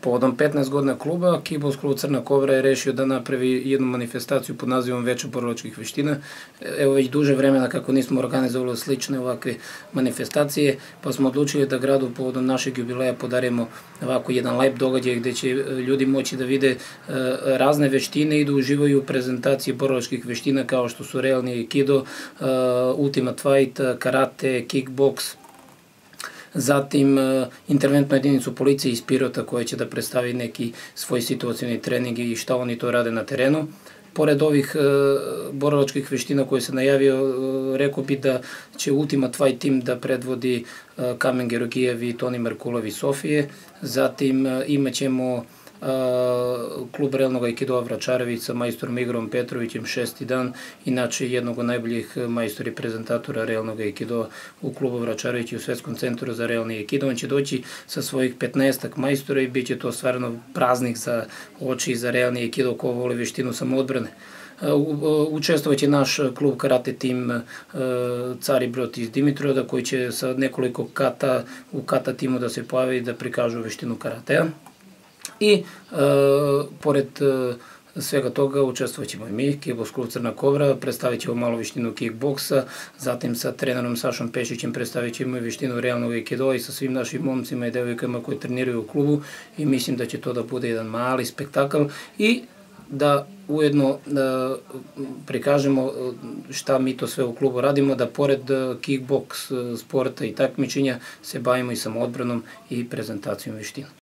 Povodom 15 godina kluba, Kibos klub Crna Kobra je rešio da napravi jednu manifestaciju pod nazivom Veče borilačkih veština. Evo već duže vremena kako nismo organizovali slične ovakve manifestacije, pa smo odlučili da gradu povodom našeg jubileja podarimo ovako jedan lep događaj gde će ljudi moći da vide e, razne veštine i da uživaju u prezentaciji borilačkih veština kao što su realni aikido, e, ultimate fight, karate, kickbox, zatim e, interventnu jedinicu policije iz Pirota koja će da predstavi neki svoj situacijni trening i šta oni to rade na terenu. Pored ovih e, borilačkih veština koje se najavio, e, rekao bi da će Ultimate Fight Team da predvodi Kamen Gerogijev i Toni Merkulov iz Sofije. Zatim imaćemo klub Realnog Aikidoa Vračarević sa majstorom Igorom Petrovićem šesti dan, inače jednog od najboljih majstori prezentatora Realnog Aikidoa u klubu Vračarević i u Svetskom centru za Realni Aikido. On će doći sa svojih 15 majstora i bit će to stvarno praznik za oči za Realni Aikido ko voli veštinu samoodbrane. Učestvovaće naš klub karate tim Cari Brot iz Dimitroda koji će sa nekoliko kata u kata timu da se pojavi i da prikažu veštinu karatea. I e, pored e, svega toga učestvovaćemo i mi, Kibos klub Crna Kobra, predstavit ćemo malo vištinu kickboksa, zatim sa trenerom Sašom Pešićem predstavit ćemo i vištinu realnog aikido i sa svim našim momcima i devojkama koji treniraju u klubu i mislim da će to da bude jedan mali spektakl i da ujedno da prikažemo e, šta mi to sve u klubu radimo, da pored e, kickboks sporta i takmičenja se bavimo i samoodbranom i prezentacijom veština.